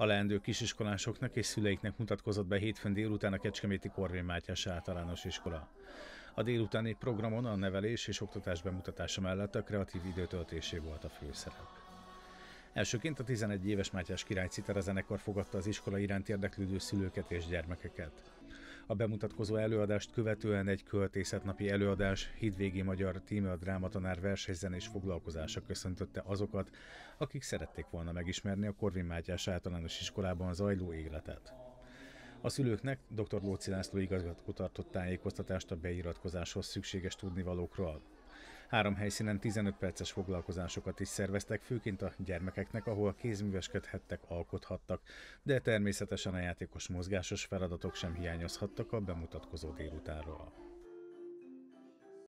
A leendő kisiskolásoknak és szüleiknek mutatkozott be hétfőn délután a Kecskeméti Korvin Mátyás általános iskola. A délutáni programon a nevelés és oktatás bemutatása mellett a kreatív időtöltésé volt a főszerep. Elsőként a 11 éves Mátyás Király Citara zenekar fogadta az iskola iránt érdeklődő szülőket és gyermekeket. A bemutatkozó előadást követően egy költészetnapi előadás Hídvégi Magyar Tímea drámatanár versenyzenés foglalkozása köszöntötte azokat, akik szerették volna megismerni a Korvin Mátyás általános iskolában zajló életet. A szülőknek dr. Lóci László igazgató tartott tájékoztatást a beiratkozáshoz szükséges tudnivalókról. Három helyszínen 15 perces foglalkozásokat is szerveztek, főként a gyermekeknek, ahol kézműveskedhettek, alkothattak, de természetesen a játékos mozgásos feladatok sem hiányozhattak a bemutatkozó délutánról.